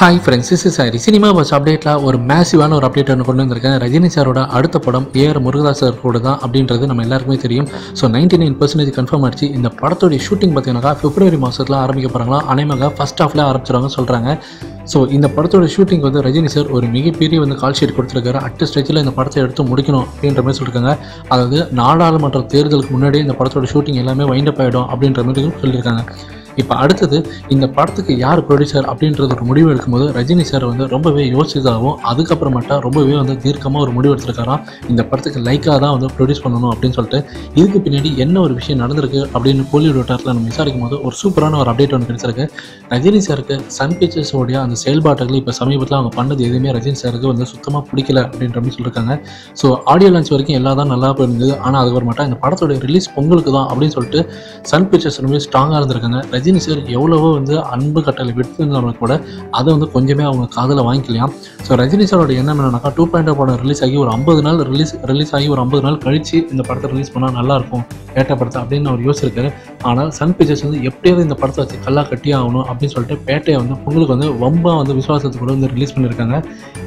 Hi friends is sorry cinema buzz அப்டேட்டில் ஒரு மேசிவான ஒரு அப்டேட் ஒன்று கொண்டு வந்திருக்கேன். ரஜினி சாரோட அடுத்த படம் ஏஆர் முருகதாஸ் சார் கூட தான் அப்படின்றது நம்ம எல்லாருக்குமே தெரியும். So ninety nine percentage confirm ஆச்சு இந்த படத்துடைய ஷூட்டிங் பார்த்தீங்கன்னா பிப்ரவரி மாதத்தில் ஆரம்பிக்க போகிறாங்களா அனைமாக ஃபஸ்ட் ஹாஃப்ல ஆரம்பிச்சிருவாங்க சொல்கிறாங்க ஸோ இந்த படத்தோட ஷூட்டிங் வந்து ரஜினி சார் ஒரு மிகப்பெரிய வந்து கால் ஷீட் கொடுத்துருக்காரு. அட் ஸ்டேஜில் இந்த படத்தை எடுத்து முடிக்கணும் அப்படின்ற மாதிரி சொல்லியிருக்காங்க அதாவது நாடாளுமன்ற தேர்தலுக்கு முன்னாடி இந்த படத்தோட ஷூட்டிங் எல்லாமே வைண்டப் ஆகிடும் அப்படின்ற மாதிரி சொல்லியிருக்காங்க இப்போ அடுத்தது இந்த படத்துக்கு யார் ப்ரொடியூசர் அப்படின்றது ஒரு முடிவு எடுக்கும்போது ரஜினி சார் வந்து ரொம்பவே யோசிச்சதாகவும் அதுக்கப்புறமேட்டா ரொம்பவே வந்து தீர்க்கமாக ஒரு முடிவு எடுத்திருக்காராம் இந்த படத்துக்கு லைக்காக தான் வந்து ப்ரொடியூஸ் பண்ணணும் அப்படின்னு சொல்லிட்டு இதுக்கு பின்னாடி என்ன ஒரு விஷயம் நடந்திருக்கு அப்படின்னு கோலிவுட் வட்டாரத்தில் நம்ம விசாரிக்கும் போது ஒரு சூப்பரான ஒரு அப்டேட் ஒன்று கிடைச்சிருக்கு. ரஜினி சாருக்கு சன் பிக்சர்ஸோடைய அந்த செயல்பாடுகள் இப்போ சமீபத்தில் அவங்க பண்ணது எதுவுமே ரஜினி சாருக்கு வந்து சுத்தமாக பிடிக்கல அப்படின்ற மாதிரி சொல்லியிருக்காங்க ஸோ ஆடியோ லான்ச் வரைக்கும் எல்லா தான் நல்லா போயிருந்தது ஆனால் அதுக்கப்புறமேட்டா இந்த படத்தோடைய ரிலீஸ் பொங்கலுக்கு தான் அப்படின்னு சொல்லிட்டு சன் பிக்சர்ஸ் ரொம்ப ஸ்ட்ராங்காக இருந்திருக்காங்க. ரஜினி சார் எவ்வளவோ வந்து அன்பு கட்டளை விட்டுருந்தாலும் கூட அதை வந்து கொஞ்சமே அவங்க காதில் வாங்கிக்கலையாம் ஸோ ரஜினி சாரோட எண்ணம் என்னன்னாக்கா டூ பாயிண்ட் oh படம் ரிலீஸ் ஆகி ஒரு ஐம்பது நாள் ரிலீஸ் ரிலீஸ் ஆகி ஒரு ஐம்பது நாள் கழிச்சு இந்த படத்தை ரிலீஸ் பண்ணால் நல்லாயிருக்கும் பேட்டை படத்தை அப்படின்னு அவர் யோசிச்சிருக்காரு. ஆனால் சன் பிக்சர்ஸ் வந்து எப்படியாவது இந்த படத்தை வச்சு கல்லா கட்டி ஆகணும் அப்படின்னு சொல்லிட்டு பேட்டையை வந்து பொங்கலுக்கு வந்து ரொம்ப வந்து விசுவாசத்துக்கூட கூட வந்து ரிலீஸ் பண்ணியிருக்காங்க.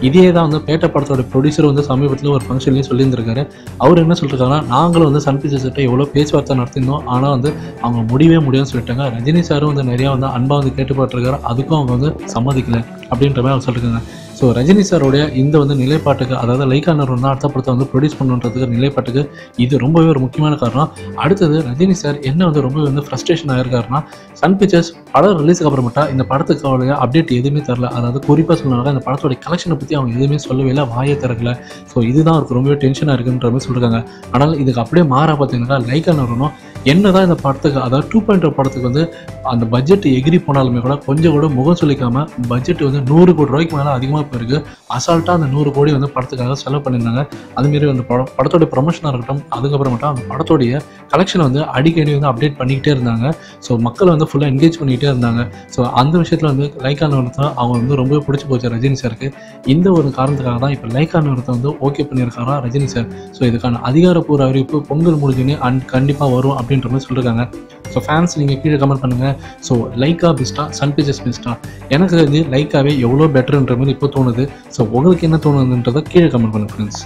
இதே தான் வந்து பேட்டை படத்தோட ப்ரொடியூசர் வந்து சமீபத்தில் ஒரு ஃபங்க்ஷன்லேயும் சொல்லியிருந்திருக்காரு. அவர் என்ன சொல்லியிருக்காங்கன்னா நாங்களும் வந்து சன் பிக்சர்ஸ்கிட்ட எவ்வளோ பேச்சுவார்த்தை நடத்திருந்தோம் ஆனால் வந்து அவங்க முடியவே முடியாதுன்னு சொல்லிட்டாங்க. ரஜினி சாரும் வந்து நிறையா வந்து அன்பாக வந்து கேட்டுப்பட்டிருக்காரு. அதுக்கும் அவங்க வந்து சம்மதிக்கலை அப்படின்ற மாதிரி அவர் சொல்லியிருக்காங்க ஸோ ரஜினி சாருடைய இந்த வந்து நிலைப்பாட்டுக்கு அதாவது லைக்கா நிறுவனம் அடுத்த படத்தை வந்து ப்ரொடியூஸ் பண்ணுன்றதுக்கு நிலைப்பாட்டுக்கு இது ரொம்பவே ஒரு முக்கியமான காரணம். அடுத்தது ரஜினி சார் என்ன வந்து ரொம்பவே வந்து ஃப்ரஸ்ட்ரேஷன் ஆகிருக்காருன்னா சன் பிக்சர்ஸ் படம் ரிலீஸ்க்கு அப்புறமேட்டா இந்த படத்துக்கு அப்டேட் எதுவுமே தரல. அதாவது குறிப்பாக சொன்னாங்க இந்த படத்தோட கலெக்ஷனை பற்றி அவங்க எதுவுமே சொல்லவே இல்லை வாயை திறக்கல. ஸோ இதுதான் அவருக்கு ரொம்பவே டென்ஷனாக இருக்குன்ற மாதிரி சொல்கிறாங்க ஆனால் இதுக்கு அப்படியே மாற பார்த்தீங்கன்னா லைக்கா நிறுவனம் என்னதான் இந்த படத்துக்கு அதாவது டூ பாயிண்ட் oh படத்துக்கு வந்து அந்த பட்ஜெட் எகிரி போனாலுமே கூட கொஞ்சம் கூட முகம் சொல்லிக்காமல் பட்ஜெட் வந்து நூறு கோடி ரூபாய்க்கு மேலே அதிகமாக போயிருக்கு அசால்ட்டாக அந்த நூறு கோடி வந்து படத்துக்காக செலவு பண்ணியிருந்தாங்க. அதுமாரி அந்த படம் படத்தோட ப்ரொமோஷனாக இருக்கட்டும் அதுக்கப்புறமேட்டா அந்த படத்தோடைய கலெக்ஷனை வந்து அடிக்கடி வந்து அப்டேட் பண்ணிக்கிட்டே இருந்தாங்க. ஸோ மக்களை வந்து ஃபுல்லாக என்கேஜ் பண்ணிக்கிட்டே இருந்தாங்க. ஸோ அந்த விஷயத்தில் வந்து லைக்கா நிறுவனத்தை அவங்க வந்து ரொம்பவே பிடிச்சி போச்சு ரஜினி சாருக்கு இந்த ஒரு காரணத்துக்காக தான் இப்போ லைக்கா நிறுவனத்தை வந்து ஓகே பண்ணியிருக்காரா ரஜினி சார் ஸோ இதுக்கான அதிகாரப்பூர்வ அறிவிப்பு பொங்கல் முடிஞ்சுன்னு அண்ட் கண்டிப்பாக வரும் அப்படின்ற மாதிரி சொல்லியிருக்காங்க ஸோ ஃபேன்ஸ் நீங்கள் கீழே கமெண்ட் பண்ணுங்கள் ஸோ லைக்கா பெஸ்ட்டா சன் பிக்சர்ஸ் பெஸ்ட்டா எனக்கு வந்து லைக்காவே எவ்வளோ பெட்டர்ன்ற மாதிரி இப்போ தோணுது. ஸோ உங்களுக்கு என்ன தோணுதுன்றதை கீழே கமெண்ட் பண்ணுங்க ஃப்ரெண்ட்ஸ்